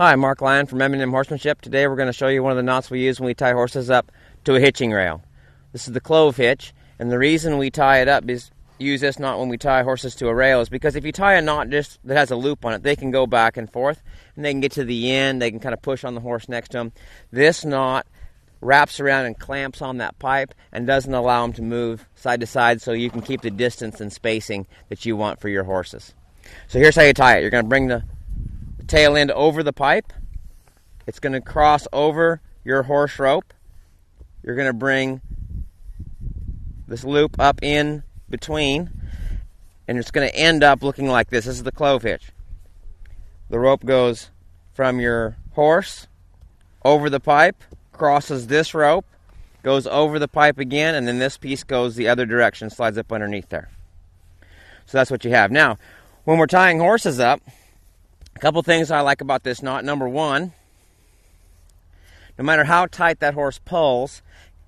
Hi, Mark Lyon from M&M Horsemanship. Today we're going to show you one of the knots we use when we tie horses up to a hitching rail. This is the clove hitch, and the reason we tie it up is use this knot when we tie horses to a rail is because if you tie a knot just that has a loop on it, they can go back and forth, and they can get to the end. They can kind of push on the horse next to them. This knot wraps around and clamps on that pipe and doesn't allow them to move side to side, so you can keep the distance and spacing that you want for your horses. So here's how you tie it. You're going to bring the tail end over the pipe. It's going to cross over your horse rope. You're going to bring this loop up in between, and it's going to end up looking like this. This is the clove hitch. The rope goes from your horse over the pipe, crosses this rope, goes over the pipe again, and then this piece goes the other direction, slides up underneath there. So that's what you have. Now, when we're tying horses up, a couple things I like about this knot. Number one, no matter how tight that horse pulls,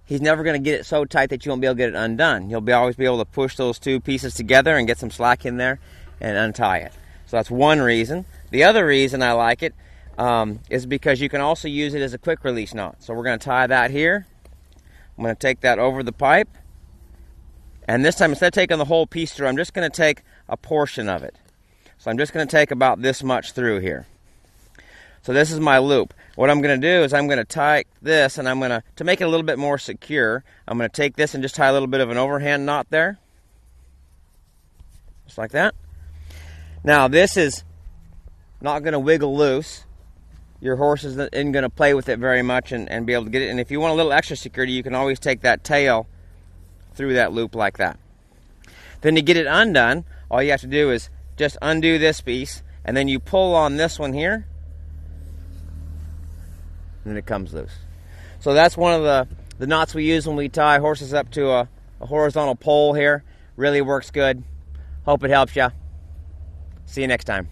he's never going to get it so tight that you won't be able to get it undone. You'll be always be able to push those two pieces together and get some slack in there and untie it. So that's one reason. The other reason I like it um, is because you can also use it as a quick release knot. So we're going to tie that here. I'm going to take that over the pipe. And this time, instead of taking the whole piece through, I'm just going to take a portion of it. So I'm just going to take about this much through here. So this is my loop. What I'm going to do is I'm going to tie this and I'm going to, to make it a little bit more secure, I'm going to take this and just tie a little bit of an overhand knot there. Just like that. Now this is not going to wiggle loose. Your horse isn't going to play with it very much and, and be able to get it. And if you want a little extra security, you can always take that tail through that loop like that. Then to get it undone, all you have to do is just undo this piece and then you pull on this one here and then it comes loose. So that's one of the, the knots we use when we tie horses up to a, a horizontal pole here. Really works good. Hope it helps you. See you next time.